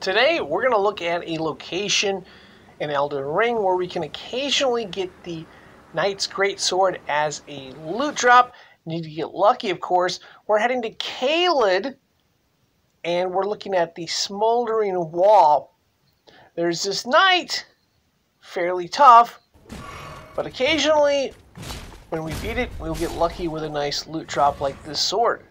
Today we're going to look at a location in Elden Ring where we can occasionally get the Knight's Great Sword as a loot drop. Need to get lucky, of course. We're heading to Caelid, and we're looking at the Smoldering Wall. There's this knight, fairly tough, but occasionally when we beat it, we'll get lucky with a nice loot drop like this sword.